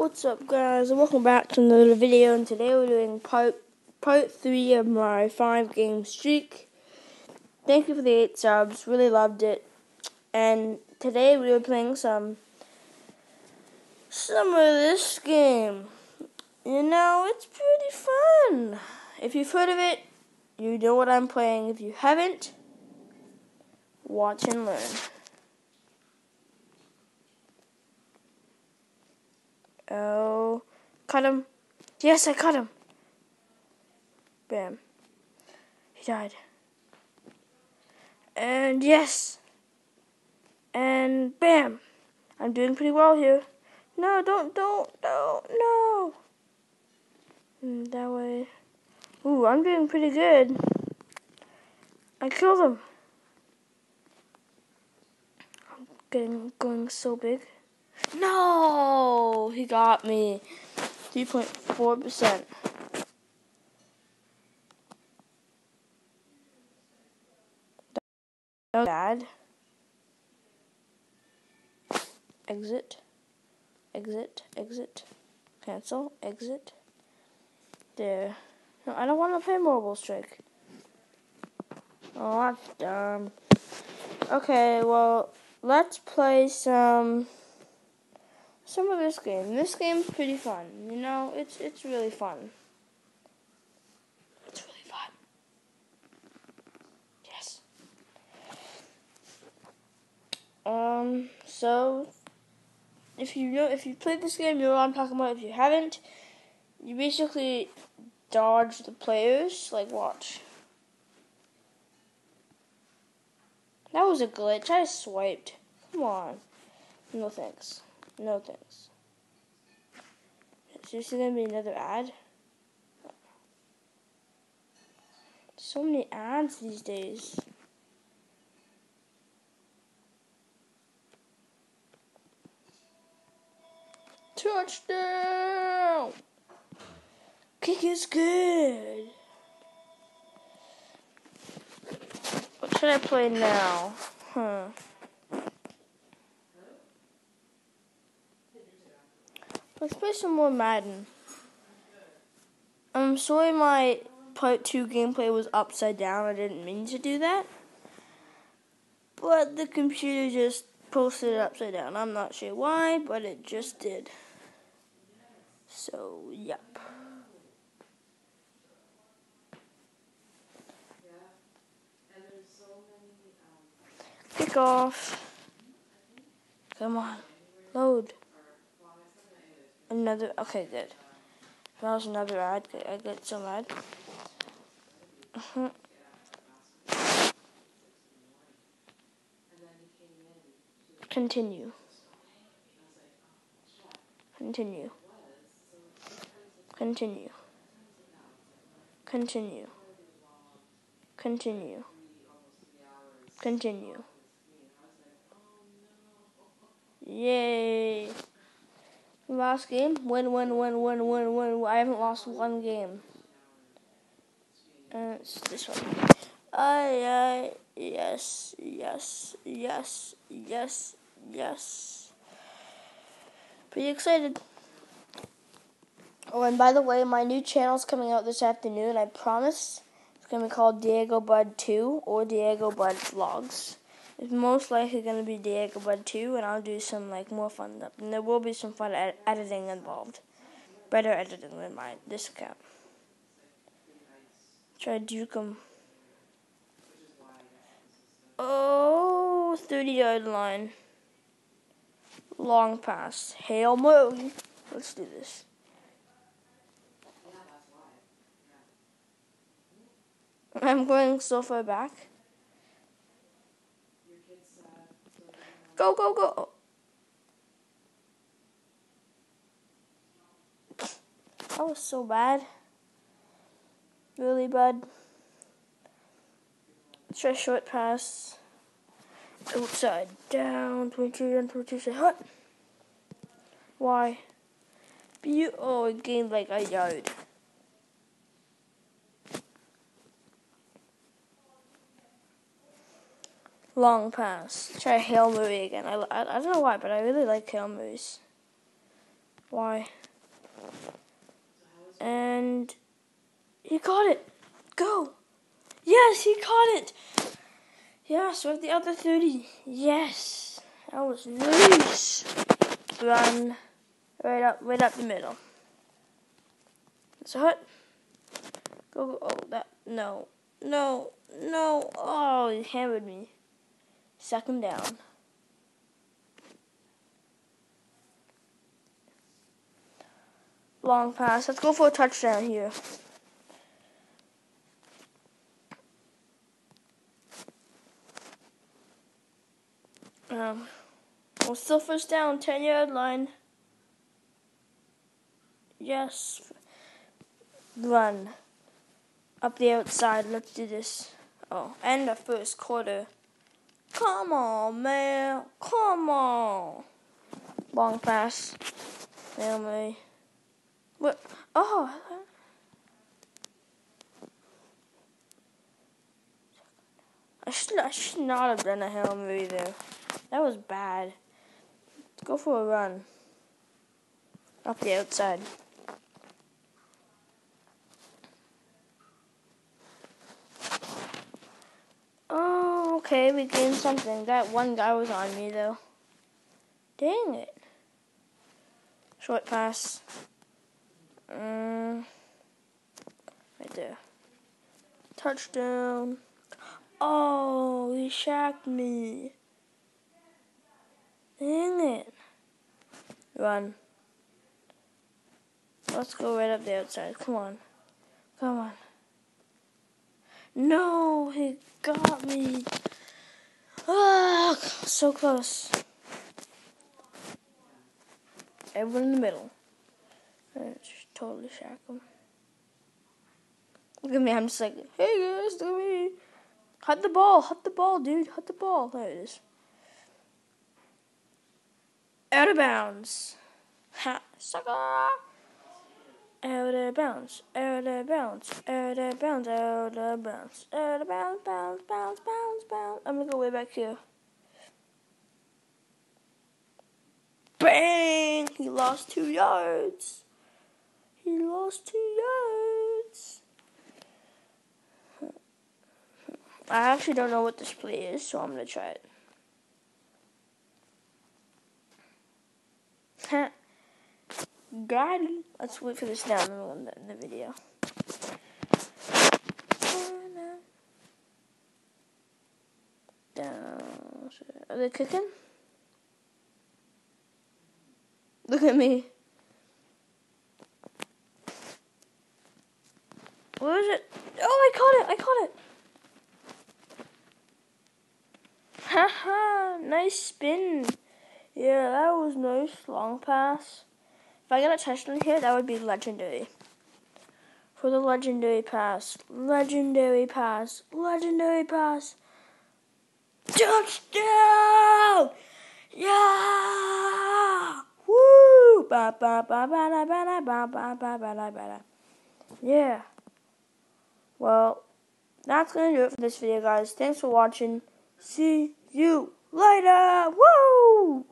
What's up guys welcome back to another video and today we're doing part, part 3 of my 5 game streak. Thank you for the 8 subs, really loved it. And today we are playing some some of this game. You know, it's pretty fun. If you've heard of it, you know what I'm playing. If you haven't, watch and learn. Oh, cut him. Yes, I cut him. Bam. He died. And yes. And bam. I'm doing pretty well here. No, don't, don't, don't, no. And hmm, that way. Ooh, I'm doing pretty good. I killed him. I'm getting going so big. No, he got me. 3.4%. Bad. Exit. Exit. Exit. Cancel. Exit. There. No, I don't want to play Mobile Strike. Oh, that's dumb. Okay, well, let's play some some of this game. This game's pretty fun. You know, it's it's really fun. It's really fun. Yes. Um. So, if you know, if you played this game, you know what I'm talking about. If you haven't, you basically dodge the players. Like, watch. That was a glitch. I swiped. Come on. No thanks. No thanks. Is this gonna be another ad? So many ads these days. Touchdown! Kick is good. What should I play now? Huh. Let's play some more Madden. I'm sorry my part 2 gameplay was upside down. I didn't mean to do that. But the computer just posted it upside down. I'm not sure why, but it just did. So, yep. Kick off. Come on. Load. Another, okay, good. That was another ad. I get so mad. Uh -huh. Continue. Continue. Continue. Continue. Continue. Continue. Yay. Last game, win, win, win, win, win, win. I haven't lost one game. And it's this one. I, I, yes, yes, yes, yes, yes. Pretty excited. Oh, and by the way, my new channel's coming out this afternoon. I promise. It's gonna be called Diego Budd 2 or Diego Budd Vlogs. It's most likely going to be Diego Budd 2, and I'll do some like more fun stuff. And there will be some fun ed editing involved. Better editing than my this account. Try to duke him. Oh, 30 yard line. Long pass. Hail Mary. Let's do this. I'm going so far back. Go, go, go. That was so bad. Really bad. Try short pass. Outside down. 22 and 22. Say hut. Why? Be oh, it gained like a yard. Long pass. Try Hail Mary again. I, I, I don't know why, but I really like Hail Marys. Why? And he caught it. Go. Yes, he caught it. Yes, with the other 30. Yes. That was nice. Run. Right up, right up the middle. It's a hut. Go, go, oh, that, no. No, no. Oh, he hammered me. Second down. Long pass. Let's go for a touchdown here. Um, well, still first down, 10 yard line. Yes. Run. Up the outside. Let's do this. Oh, end of first quarter. Come on, man. Come on. Long pass. Family. What? Oh. I should, I should not have done a Hail Mary there. That was bad. Let's go for a run. Up the outside. Oh, okay, we gained something. That one guy was on me, though. Dang it. Short pass. Um, right there. Touchdown. Oh, he shacked me. Dang it. Run. Let's go right up the outside. Come on. Come on. No, he got me. Ah, so close. Everyone in the middle. Just totally shack him. Look at me, I'm just like, hey guys, look at me. Hut the ball, hut the ball, dude, hut the ball. There it is. Out of bounds. Ha, sucker. Out of bounds, out of bounds, out of bounds, out of bounds, out of bounds, bounds, bounds, bounds, bounds. I'm gonna go way back here. Bang! He lost two yards. He lost two yards. I actually don't know what this play is, so I'm gonna try it. It. Let's wait for this down in the, in the video. Down. Are they cooking? Look at me. What is it? Oh, I caught it! I caught it! Haha, nice spin. Yeah, that was nice. Long pass. If I got a touchdown here, that would be legendary. For the legendary pass, legendary pass, legendary pass. Touchdown! Yeah! Woo! Ba ba ba ba da ba da ba ba ba ba da ba da. Yeah. Well, that's gonna do it for this video, guys. Thanks for watching. See you later. Woo!